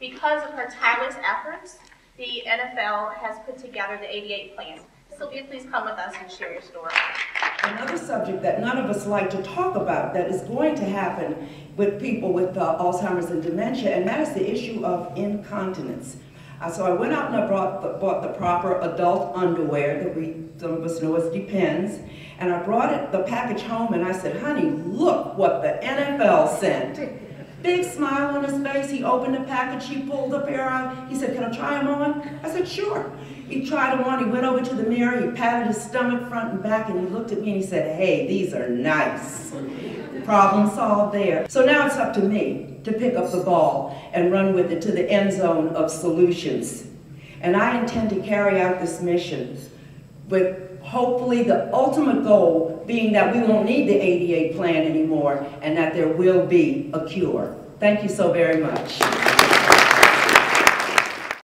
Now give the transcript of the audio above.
Because of her tireless efforts, the NFL has put together the 88 plan. Sylvia, please come with us and share your story. Another subject that none of us like to talk about that is going to happen with people with uh, Alzheimer's and dementia, and that is the issue of incontinence. Uh, so I went out and I brought the, bought the proper adult underwear that we, some of us know as Depends, and I brought it, the package home and I said, honey, look what the NFL sent. Big smile on his face, he opened the package, he pulled a pair out, he said, can I try them on? I said, sure. He tried them on, he went over to the mirror, he patted his stomach front and back, and he looked at me and he said, hey, these are nice. Problem solved there. So now it's up to me to pick up the ball and run with it to the end zone of solutions. And I intend to carry out this mission with hopefully the ultimate goal being that we won't need the 88 plan anymore and that there will be a cure. Thank you so very much.